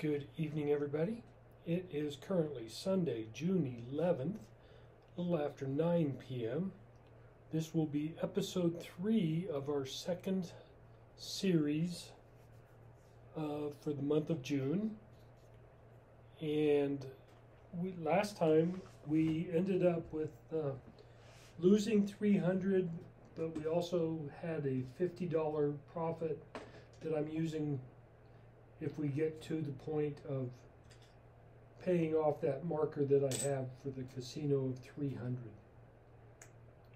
Good evening, everybody. It is currently Sunday, June 11th, a little after 9 p.m. This will be episode three of our second series uh, for the month of June. And we, last time we ended up with uh, losing 300, but we also had a $50 profit that I'm using if we get to the point of paying off that marker that I have for the casino of 300.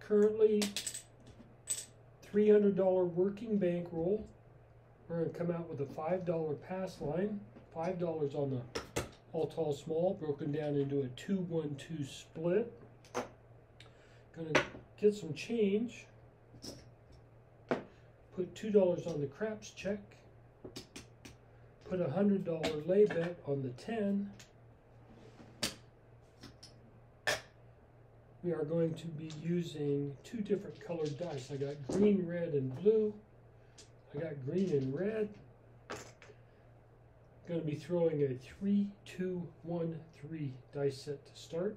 Currently, $300 working bankroll. We're going to come out with a $5 pass line, $5 on the all tall small, broken down into a 2 1 2 split. Going to get some change. Put $2 on the craps check put a hundred dollar lay bet on the 10. We are going to be using two different colored dice. I got green, red, and blue. I got green and red. Going to be throwing a three, two, one, three dice set to start.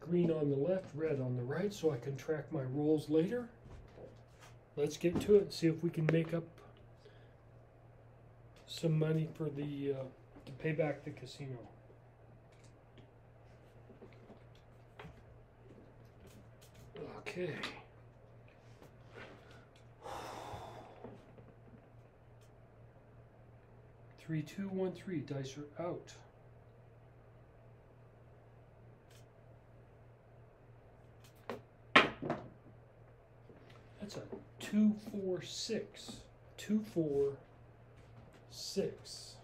Green on the left, red on the right, so I can track my rolls later. Let's get to it and see if we can make up some money for the uh, to pay back the casino. Okay. Three, two, one, three. Dice are out. That's a two, four, six. Two, four, six.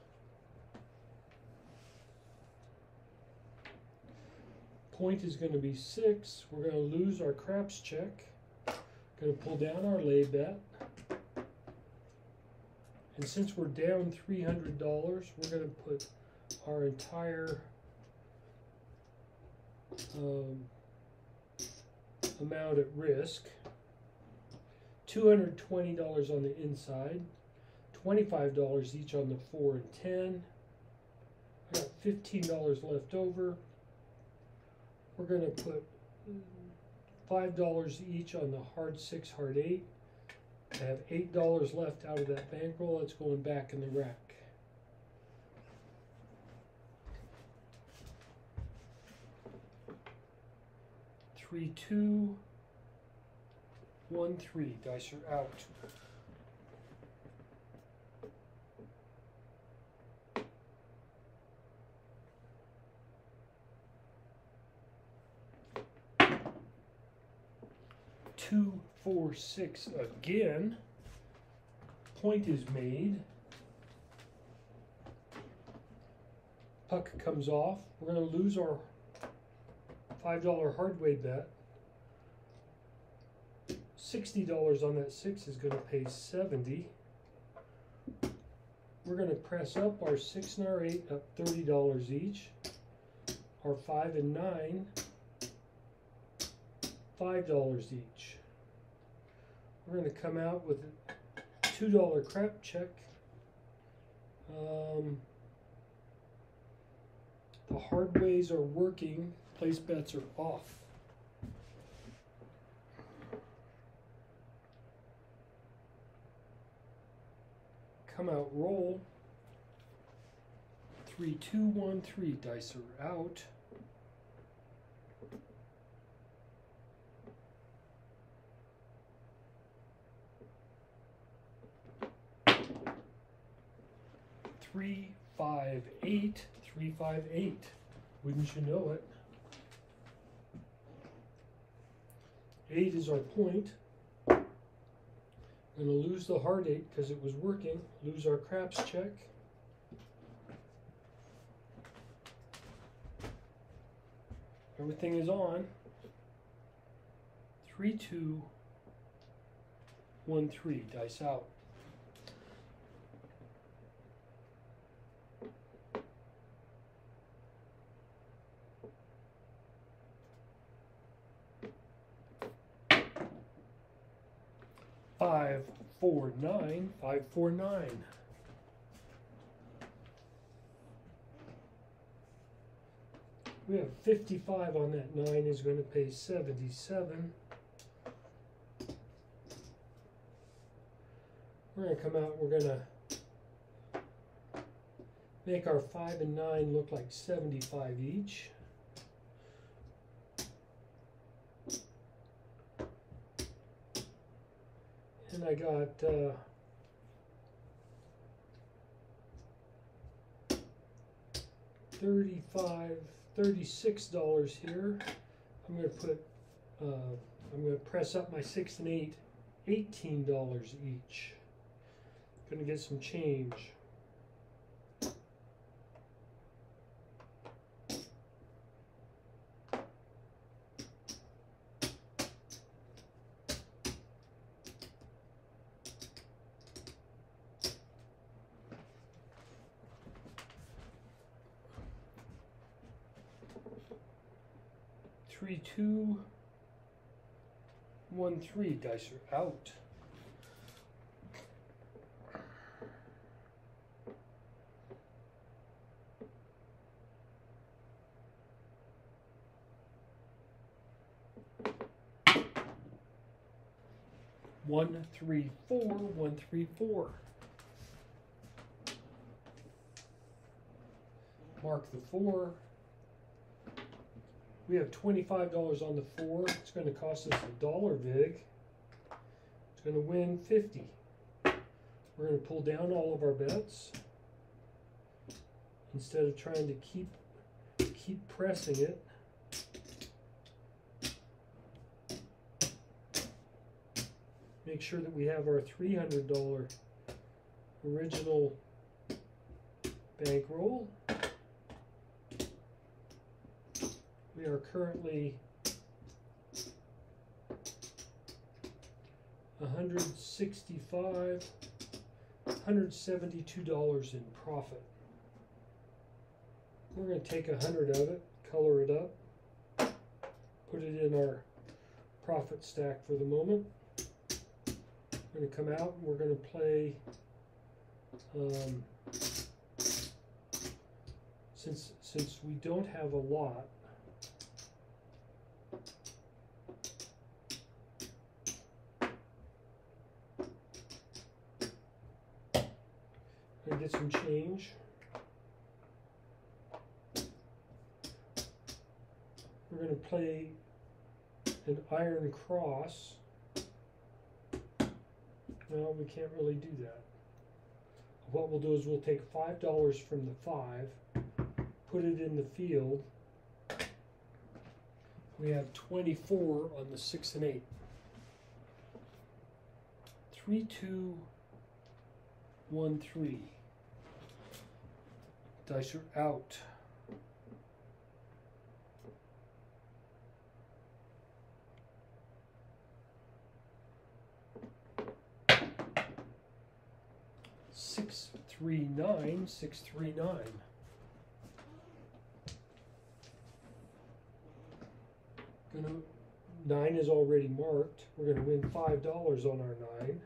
Point is going to be six. We're going to lose our craps check. Going to pull down our lay bet. And since we're down $300, we're going to put our entire um, amount at risk. $220 on the inside. $25 each on the 4 and 10. I got $15 left over. We're going to put $5 each on the hard 6, hard 8. I have $8 left out of that bankroll. It's going back in the rack. Three, two, one, three. Dice are out. Two, four, six again. Point is made. Puck comes off. We're going to lose our $5 hardway bet. $60 on that six is going to pay 70. We're going to press up our six and our eight up $30 each. Our five and nine five dollars each. We're going to come out with a two dollar crap check. Um, the hard ways are working. Place bets are off. Come out roll. Three, two, one, three. Dice are out. Three, five, eight, three, five, eight. Wouldn't you know it? Eight is our point. I'm going to lose the hard eight because it was working. Lose our craps check. Everything is on. Three, two, one, three. Dice out. nine, five, four, nine. We have 55 on that. 9 is going to pay 77. We're going to come out, we're going to make our 5 and 9 look like 75 each. And I got, uh, thirty-five, thirty-six dollars here. I'm gonna put, uh, I'm gonna press up my six and eight, eighteen dollars each. Gonna get some change. Three, two, one, three, dice are out. One, three, four, one, three, four. Mark the four. We have twenty-five dollars on the four. It's gonna cost us a dollar vig. It's gonna win fifty. We're gonna pull down all of our bets. Instead of trying to keep keep pressing it. Make sure that we have our three hundred dollar original bankroll. We are currently hundred sixty-five, hundred seventy-two dollars in profit. We're gonna take a hundred of it, color it up, put it in our profit stack for the moment. We're gonna come out and we're gonna play, um, since, since we don't have a lot, some change. We're going to play an iron cross. No, we can't really do that. What we'll do is we'll take $5 from the 5, put it in the field. We have 24 on the 6 and 8. 3, 2, 1, 3. Dicer out. Six three nine six three nine. Gonna nine is already marked. We're gonna win five dollars on our nine.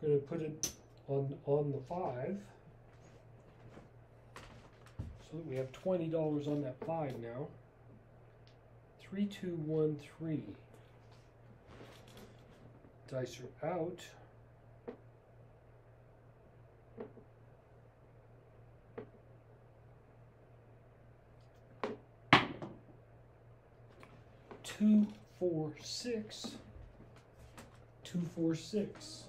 Gonna put it on on the five. So we have twenty dollars on that five now. Three, two, one, three. Dice are out. Two, four, six. Two, four, six.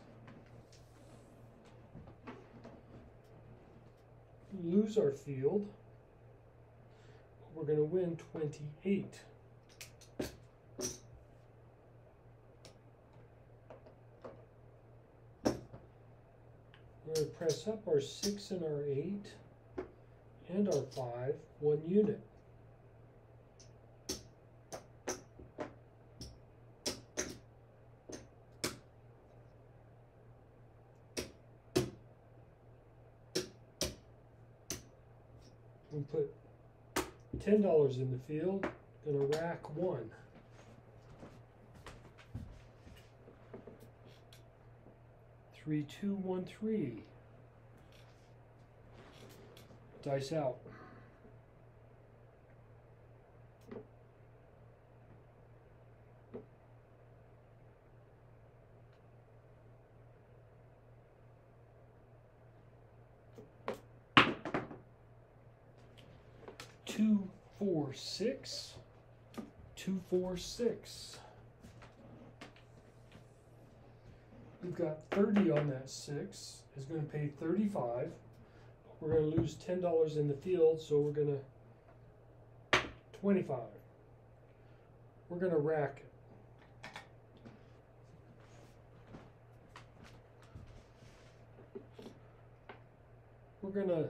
lose our field, we're going to win 28. We're going to press up our 6 and our 8 and our 5, one unit. We put ten dollars in the field, gonna rack one. Three, two, one, three. Dice out. Two, four, six. Two, four, six. We've got thirty on that six, is gonna pay thirty-five. We're gonna lose ten dollars in the field, so we're gonna twenty-five. We're gonna rack it. We're gonna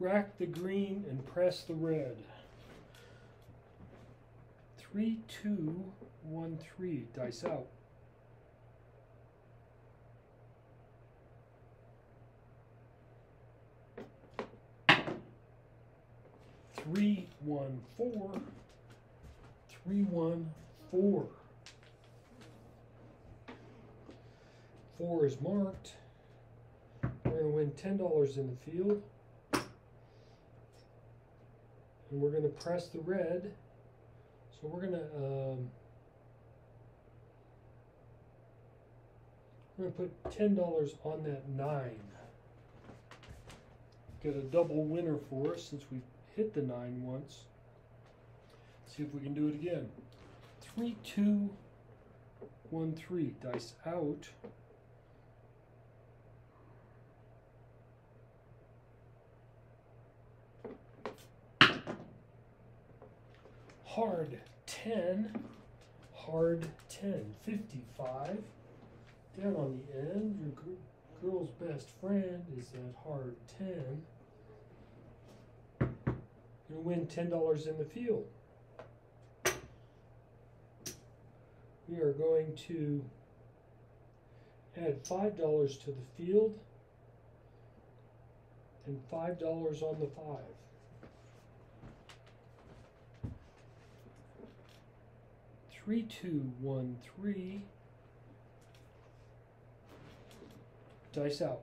rack the green and press the red. Three, two, one, three, dice out. Three, one, four. Three, one, four. Four is marked. We're gonna win ten dollars in the field. And we're gonna press the red. So we're gonna, um, we're gonna put ten dollars on that nine. Get a double winner for us since we've hit the nine once. See if we can do it again. Three, two, one, three. Dice out. Hard 10, hard 10, 55. Down on the end, your girl's best friend is that hard 10. You'll win $10 in the field. We are going to add $5 to the field and $5 on the 5. Three two one three. Dice out.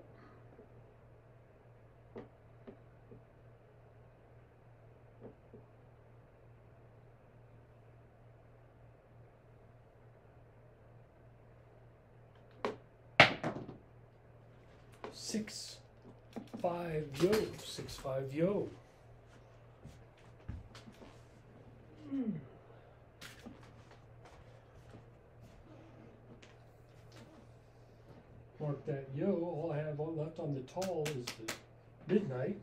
Six five yo, six five yo. Hmm. mark that yo. All I have left on the tall is the midnight.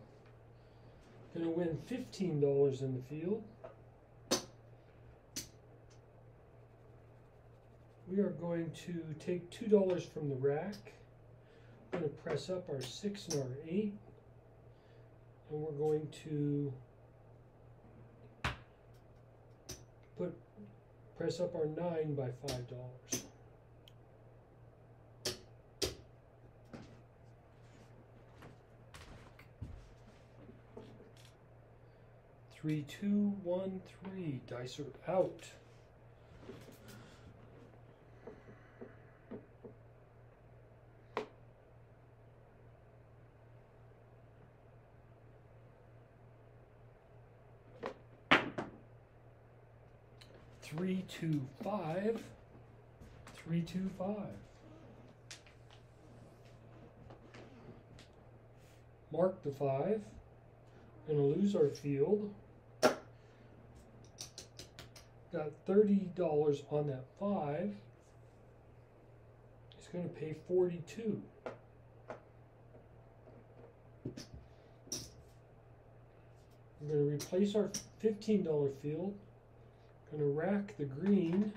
Gonna win $15 in the field. We are going to take $2 from the rack. Gonna press up our six and our eight. And we're going to put press up our nine by $5. Three, two, one, three. Dice are out. Three, two, five. Three, two, five. Mark the five. Gonna lose our field. Got thirty dollars on that five. It's gonna pay forty-two. We're gonna replace our fifteen dollar field. Gonna rack the green.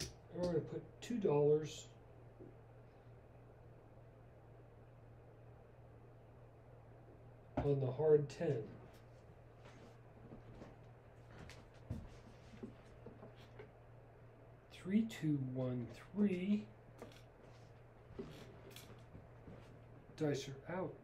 And we're gonna put two dollars on the hard ten. Three, two, one, three. Dice are out.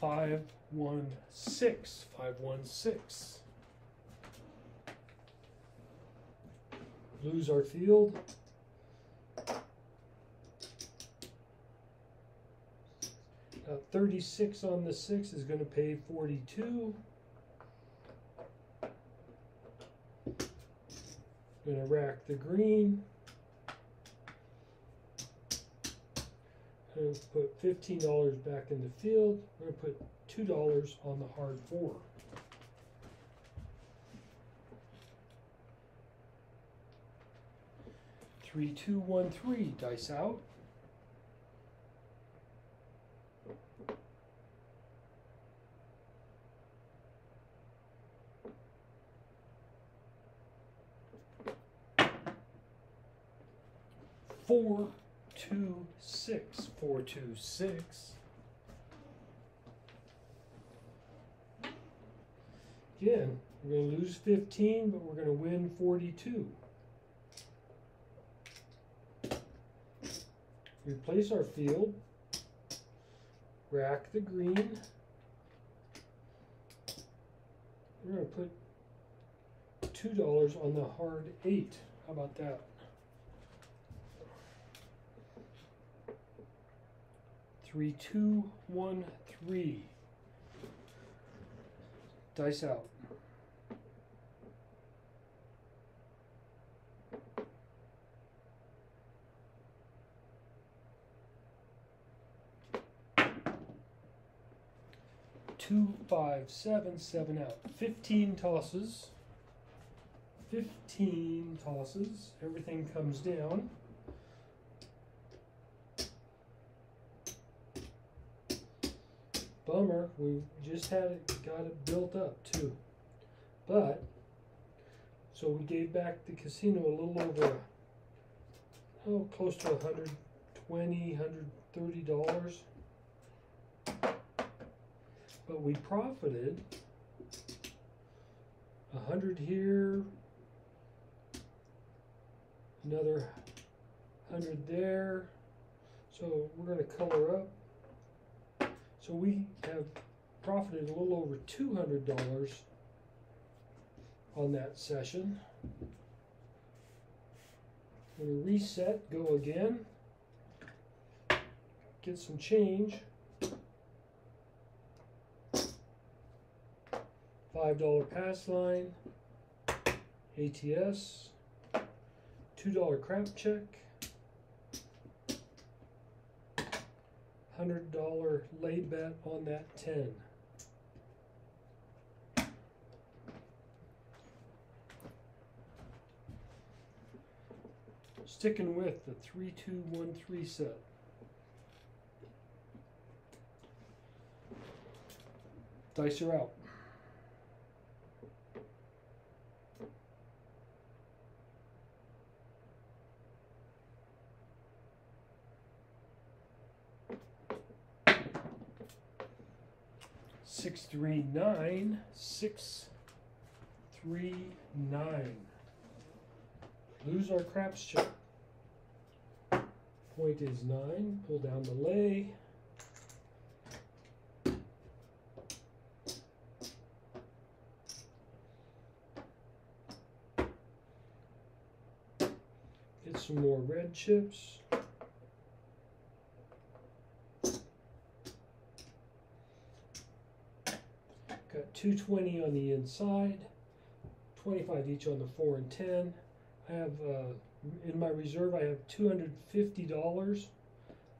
Five, one, six. Five, one, six. Lose our field. Uh, 36 on the 6 is going to pay 42. Going to rack the green. Going to put $15 back in the field. We're going to put $2 on the hard 4. Three, two, one, three. Dice out. Four, two, six. Four, two, six. Again, we're going to lose 15, but we're going to win 42. Replace our field. Rack the green. We're going to put $2 on the hard 8. How about that? Three, two, one, three. Dice out. Two, five, seven, seven out. Fifteen tosses. Fifteen tosses. Everything comes down. Bummer, we just had it, got it built up too. But, so we gave back the casino a little over, oh, close to a hundred twenty, hundred thirty dollars. But we profited a hundred here, another hundred there. So we're gonna color up. So we have profited a little over two hundred dollars on that session. Gonna reset, go again, get some change. Five dollar pass line, ATS, two dollar crap check. hundred dollar lay bet on that ten. Sticking with the three two one three set. Dice are out. Six three nine six three nine. Lose our craps check. Point is nine. Pull down the lay. Get some more red chips. 220 on the inside, 25 each on the 4 and 10. I have, uh, in my reserve, I have $250.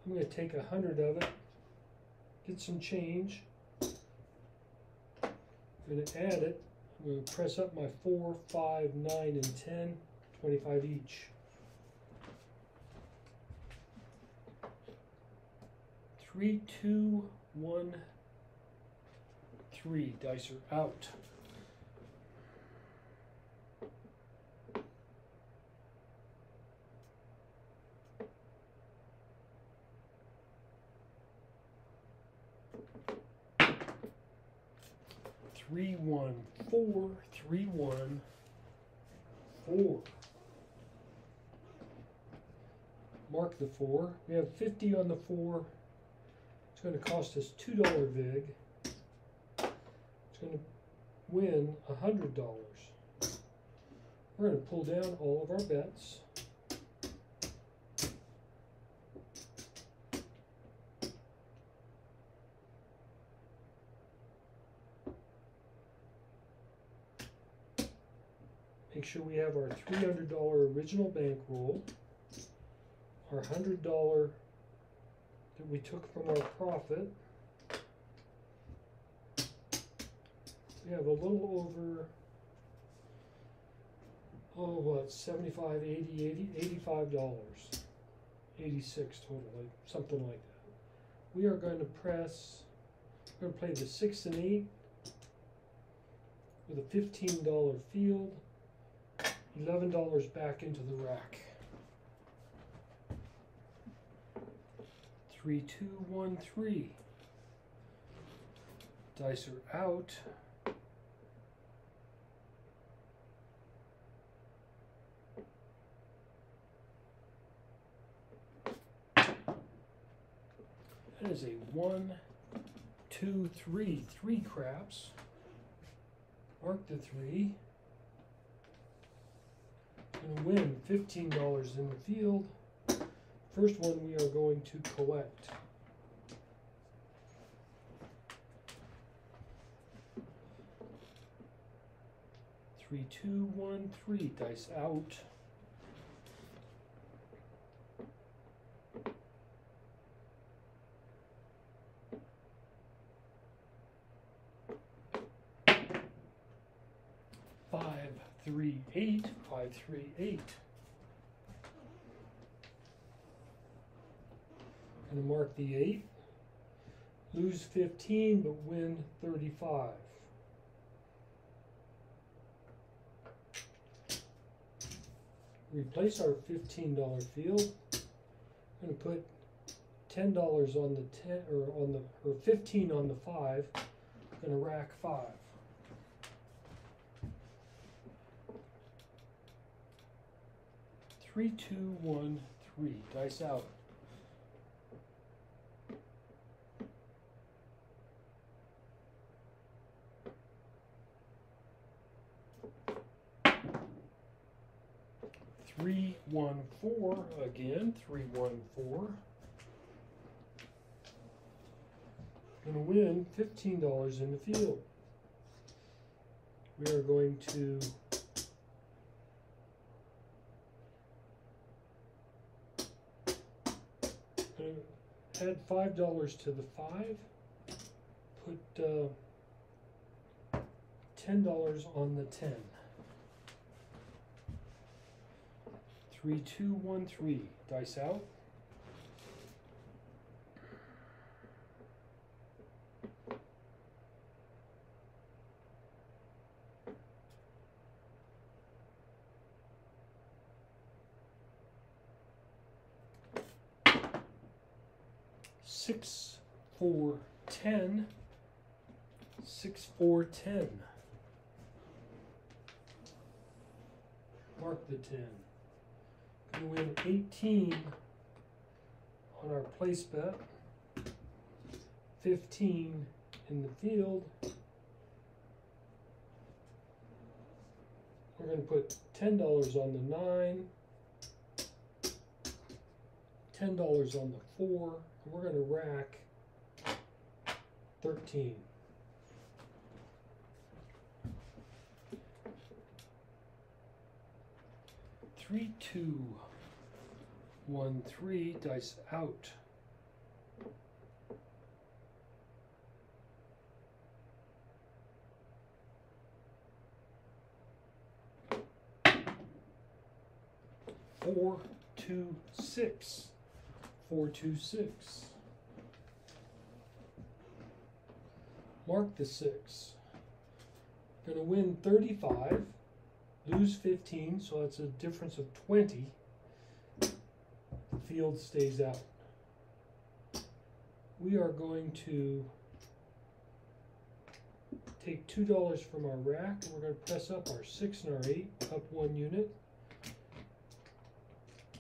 I'm going to take a hundred of it, get some change. I'm going to add it. I'm going to press up my 4, 5, 9, and 10, 25 each. Three, two, one, three. Dice are out. Three, one, four, three, one, four. Mark the four. We have 50 on the four. It's going to cost us $2 VIG going to win $100. We're going to pull down all of our bets. Make sure we have our $300 original bankroll, our $100 that we took from our profit, We have a little over, oh, what, seventy-five, eighty, eighty, eighty-five dollars. Eighty-six total, like, something like that. We are going to press, we're gonna play the six and eight with a fifteen dollar field, eleven dollars back into the rack. Three, two, one, three. Dice are out. That is a one, two, three, three craps. Mark the three. Gonna win fifteen dollars in the field. First one we are going to collect. Three, two, one, three. Dice out. Five, three, eight. Five, three, eight. Gonna mark the eight. Lose fifteen, but win thirty-five. Replace our fifteen dollar field. I'm gonna put ten dollars on the ten, or on the, or fifteen on the five. Gonna rack five. Three, two, one, three. Dice out. Three, one, four, again, three, one, four. Gonna win fifteen dollars in the field. We are going to add five dollars to the five. Put uh, ten dollars on the ten. Three, two, one, three. Dice out. 410. Mark the 10. Gonna win 18 on our place bet, 15 in the field. We're gonna put $10 on the nine, $10 on the four, and we're gonna rack 13. Two, one, three, dice out. Four, two, six. Four, two, six. Mark the six. Gonna win thirty-five lose 15, so it's a difference of 20. The field stays out. We are going to take $2 from our rack and we're going to press up our 6 and our 8, up one unit.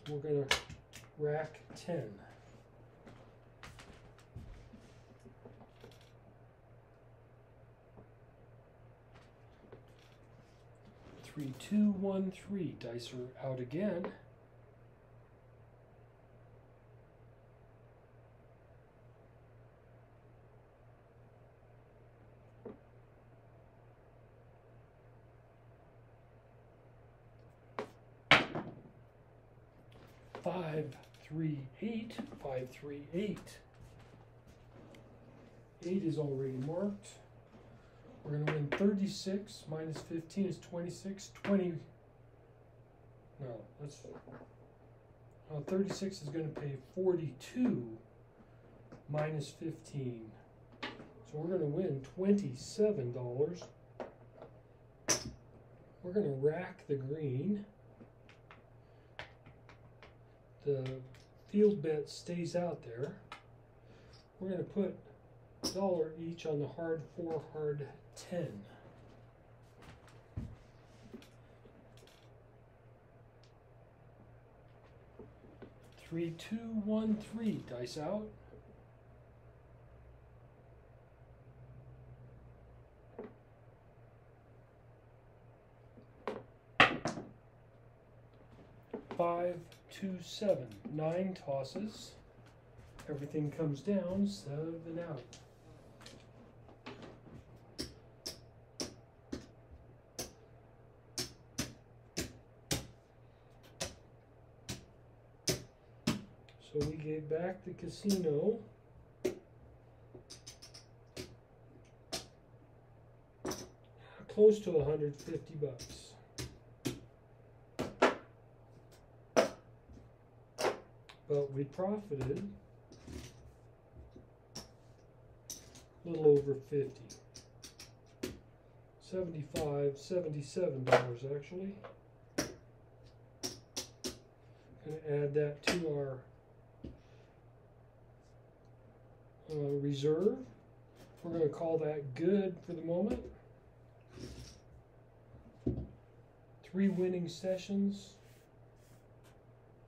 We're going to rack 10. three, two, one, three. Dicer out again. Five, three, eight, five, three, eight. Eight is already marked. We're gonna win thirty-six minus fifteen is twenty-six, twenty. No, that's, no, thirty-six is gonna pay forty-two minus fifteen. So we're gonna win twenty-seven dollars. We're gonna rack the green. The field bet stays out there. We're gonna put a dollar each on the hard four, hard ten. Three, two, one, three, dice out. Five, two, seven, nine tosses. Everything comes down, seven out. So we gave back the casino. Close to hundred fifty bucks. But we profited a little over fifty. Seventy-five, seventy-seven dollars actually. Gonna add that to our uh, reserve. We're going to call that good for the moment. Three winning sessions.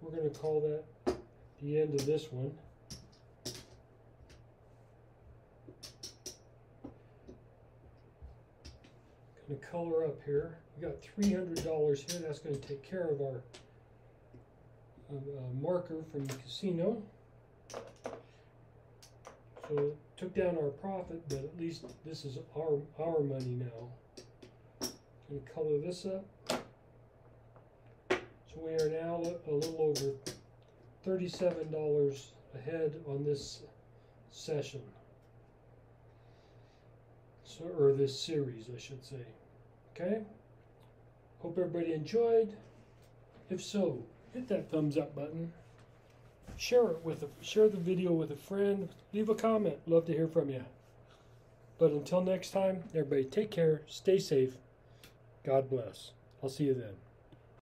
We're going to call that the end of this one. Going to color up here. We got $300 here. That's going to take care of our uh, marker from the casino. So took down our profit, but at least this is our our money now. Gonna color this up. So we are now a little over thirty-seven dollars ahead on this session. So or this series, I should say. Okay. Hope everybody enjoyed. If so, hit that thumbs up button share it with a, share the video with a friend leave a comment love to hear from you but until next time everybody take care stay safe god bless. I'll see you then